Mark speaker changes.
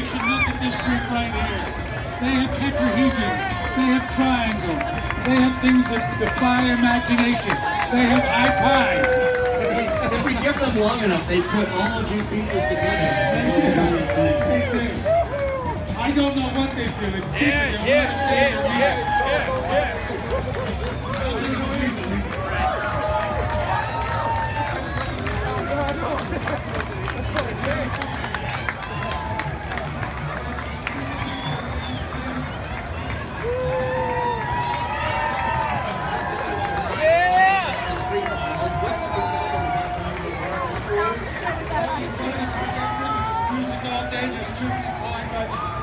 Speaker 1: imagination. Look at this group right here. They have tetrahedrons. They have triangles. They have things that defy imagination. They have iPies.
Speaker 2: If we give them long enough, they put all of these pieces together.
Speaker 1: They do. I don't know what they do. It's.
Speaker 3: Yeah, yeah, yeah,
Speaker 1: it to me.
Speaker 3: yeah, yeah, yeah. just took some line by